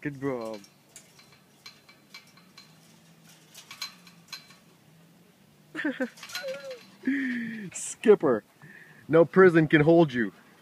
Good job. Skipper, no prison can hold you.